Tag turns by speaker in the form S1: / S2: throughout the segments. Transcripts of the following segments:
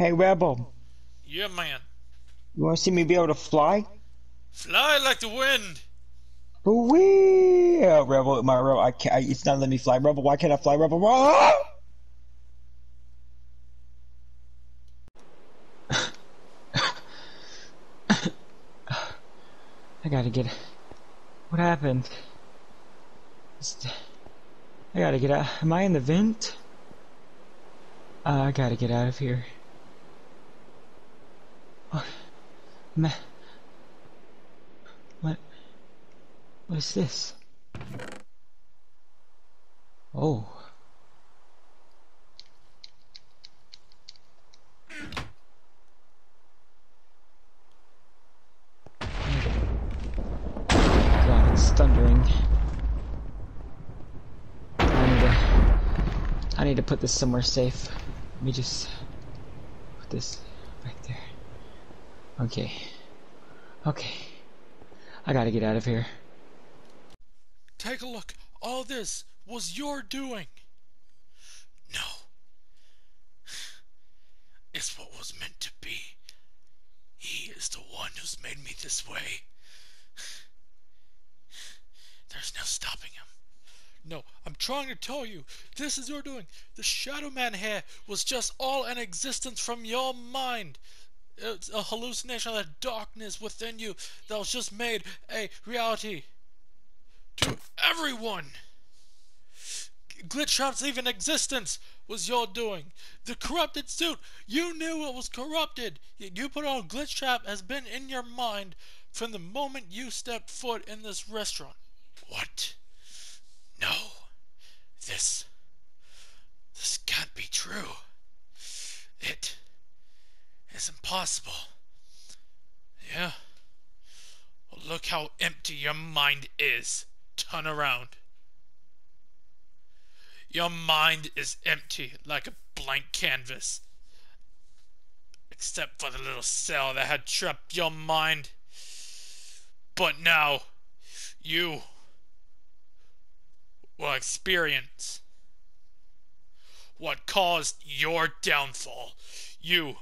S1: Hey, Rebel.
S2: Yeah, man.
S1: You want to see me be able to fly?
S2: Fly like the wind.
S1: Wee! Yeah, Rebel, my Rebel, I can't. I, it's not letting me fly, Rebel. Why can't I fly, Rebel? I gotta get. What happened? I gotta get out. Am I in the vent? Uh, I gotta get out of here. Oh, man. What? What is this? Oh. God, it's thundering. I need to. I need to put this somewhere safe. Let me just put this right there. Okay. Okay. I gotta get out of here.
S2: Take a look. All this was your doing. No. It's what was meant to be. He is the one who's made me this way. There's no stopping him. No, I'm trying to tell you, this is your doing. The Shadow Man here was just all an existence from your mind. It's a hallucination of the darkness within you that was just made a reality to everyone. Glitchtrap's even existence was your doing. The corrupted suit, you knew it was corrupted. You put on Glitchtrap has been in your mind from the moment you stepped foot in this restaurant. What? No. This. This can't be true. It is impossible. Yeah. Well, look how empty your mind is. Turn around. Your mind is empty like a blank canvas. Except for the little cell that had trapped your mind. But now, you will experience what caused your downfall. You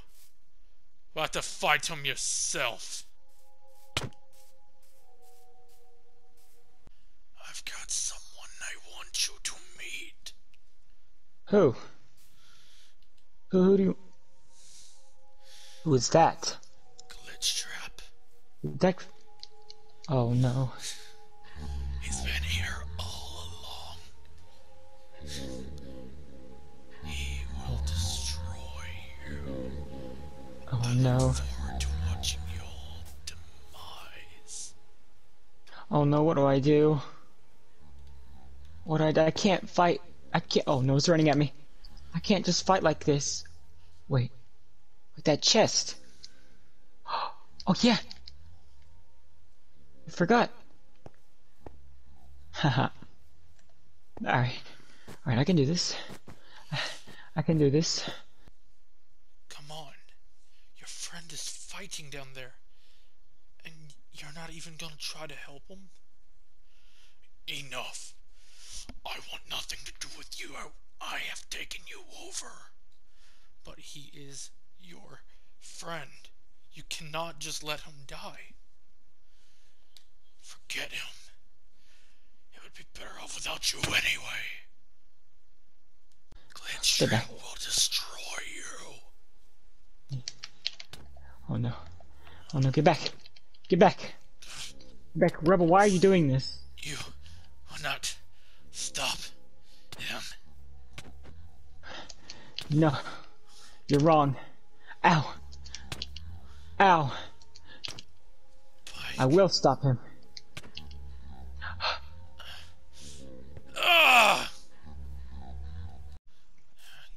S2: will have to fight him yourself. I've got someone I want you to meet.
S1: Who? Who, who do you... Who is that?
S2: Glitch Trap.
S1: That... Oh no. No. Oh no, what do I do? What I do? I can't fight. I can't. Oh no, it's running at me. I can't just fight like this. Wait. With that chest. Oh yeah. I forgot. Haha. Alright. Alright, I can do this. I can do this.
S2: Come on. Your friend is fighting down there. And you're not even gonna try to help him? Enough. I want nothing to do with you. I, I have taken you over. But he is your friend. You cannot just let him die. Forget him. It would be better off without you anyway. Glitch will destroy you.
S1: Oh no. Oh no, get back. Get back. Get back. Rebel, why are you doing this?
S2: You will not stop him.
S1: No. You're wrong. Ow. Ow. I will stop him.
S2: Ah!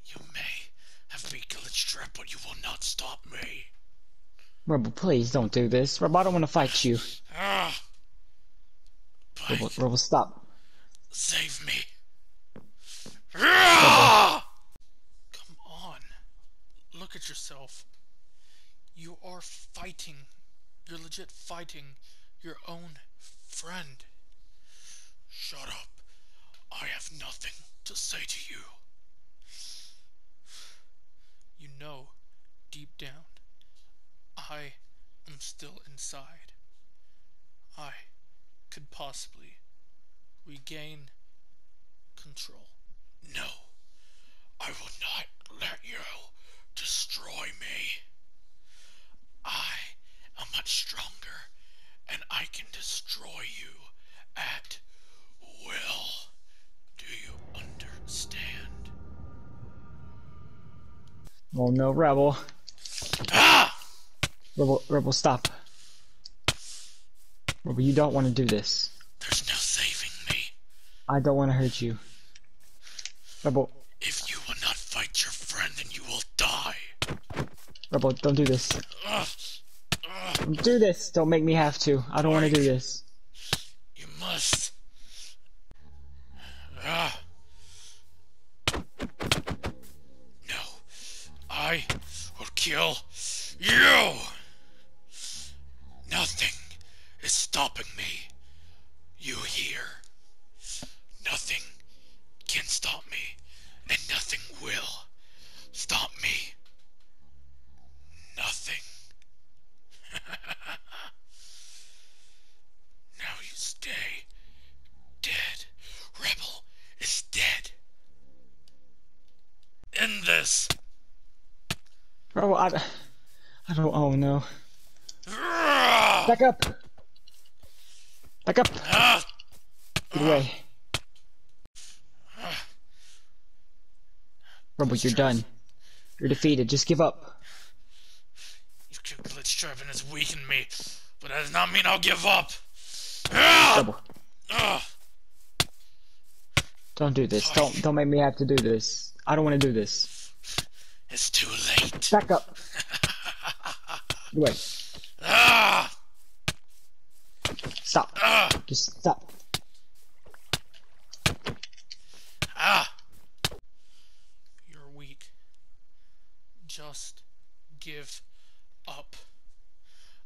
S2: You may have me glitch trap, but you will not stop me.
S1: Rebel, please don't do this. Rebel, I don't want to fight you.
S2: Ah!
S1: Rebel, Rebel, stop.
S2: save me. Come on. Look at yourself. You are fighting. You're legit fighting your own friend. Shut up. I have nothing to say to you. You know deep down, I am still inside. I could possibly regain control. No, I will not let you destroy me. I am much stronger, and I can destroy you at will. Do you understand?
S1: Oh no, Rebel.
S2: Ah!
S1: Rebel, Rebel, stop. Rebel, you don't want to do this.
S2: There's no saving me.
S1: I don't want to hurt you. Rebel,
S2: If you will not fight your friend, then you will die.
S1: Rebel, don't do this.
S2: Ugh. Ugh.
S1: Don't do this. Don't make me have to. I don't want to do this.
S2: You must. Ah. No. I will kill you. Nothing is stopping me. You hear? Nothing can stop me, and nothing will stop me. Nothing. Now you stay dead. Rebel is dead. End this.
S1: Rebel, I, I don't. Oh no. Back up. Back up. Get away. Rebel, you're done. You're defeated. Just give up.
S2: You killed glitch trap and it's weakened me, but that does not mean I'll give up. Ah!
S1: don't do this. Don't don't make me have to do this. I don't want to do this.
S2: It's too late.
S1: Back up. Get away.
S2: Ah!
S1: Stop.
S2: Ah!
S1: Just stop.
S2: Ah! You're weak. Just give up.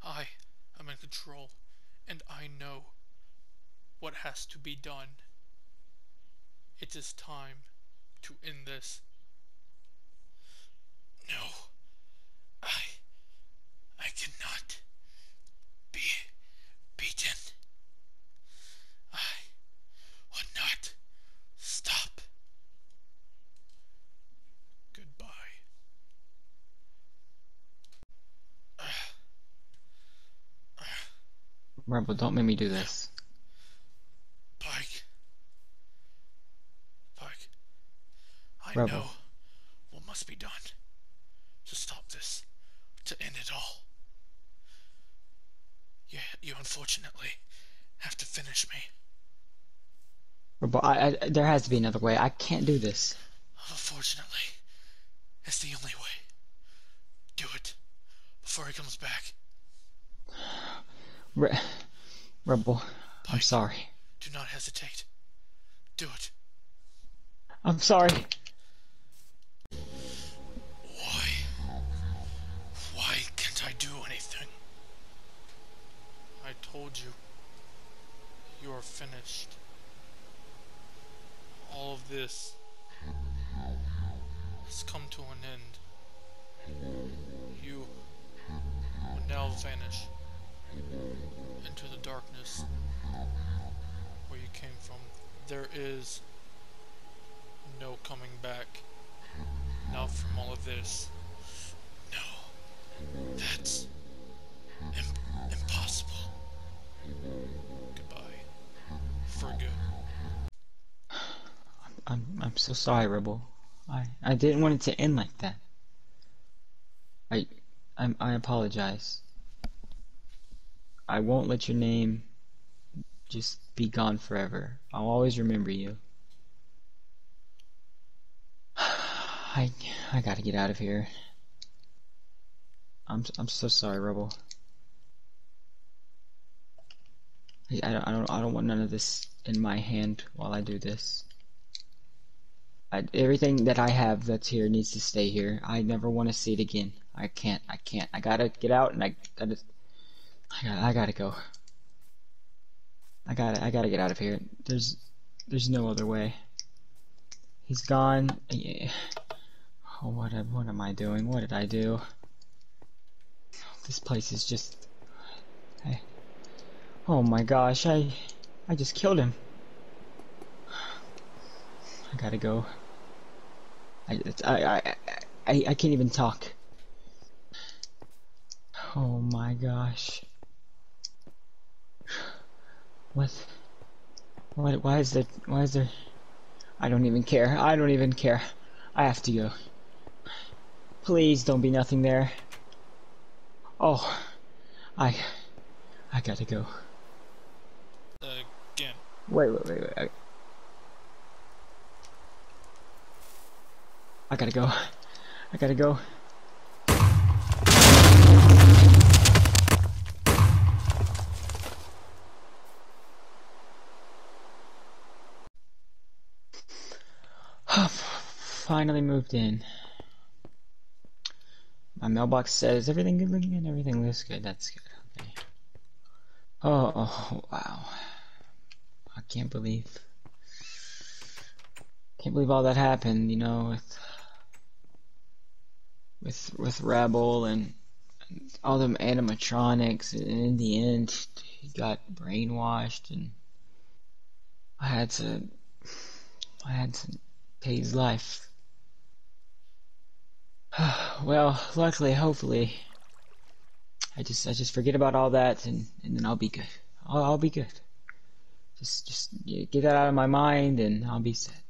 S2: I am in control, and I know what has to be done. It is time to end this. No. I. I cannot be beaten. I would not stop. Goodbye.
S1: Rebel, don't make me do this.
S2: Pike. Pike. I
S1: Rebel.
S2: know what must be done to stop this, to end it all. Yeah, you unfortunately have to finish me.
S1: Rebel, I, I there has to be another way. I can't do this.
S2: Unfortunately, it's the only way. Do it before he comes back.
S1: Re- Rebel, I'm sorry.
S2: Do not hesitate. Do it.
S1: I'm sorry.
S2: Why? Why can't I do anything? I told you. You are finished. All of this has come to an end. You will now vanish into the darkness where you came from. There is no coming back. Not from all of this. No. That's Im- impossible. Goodbye. For good.
S1: I'm I'm so sorry, Rebel. I I didn't want it to end like that. I I I apologize. I won't let your name just be gone forever. I'll always remember you. I I gotta get out of here. I'm I'm so sorry, Rebel. I, I don't I don't I don't want none of this in my hand while I do this. I, everything that I have that's here needs to stay here. I never want to see it again. I can't. I can't. I gotta get out and I gotta. I gotta. I gotta go. I gotta. I gotta get out of here. There's. There's no other way. He's gone. Yeah. Oh, what? am- What am I doing? What did I do? this place is just. I, oh my gosh! I, I just killed him. I gotta go. I, I, I, I, I can't even talk. Oh my gosh. What? What? Why is there? Why is there? I don't even care. I don't even care. I have to go. Please don't be nothing there. Oh, I, I gotta go.
S2: Again.
S1: Wait, wait, wait, wait. I, I gotta go. I gotta go. Finally moved in. My mailbox says everything good looking and everything looks good. That's good. Okay. Oh, oh wow. I can't believe can't believe all that happened, you know, with with with Rebel and, and all them animatronics and in the end he got brainwashed and I had to I had to his life. well, luckily, hopefully, I just I just forget about all that and and then I'll be good. I'll, I'll be good. Just just get that out of my mind and I'll be set.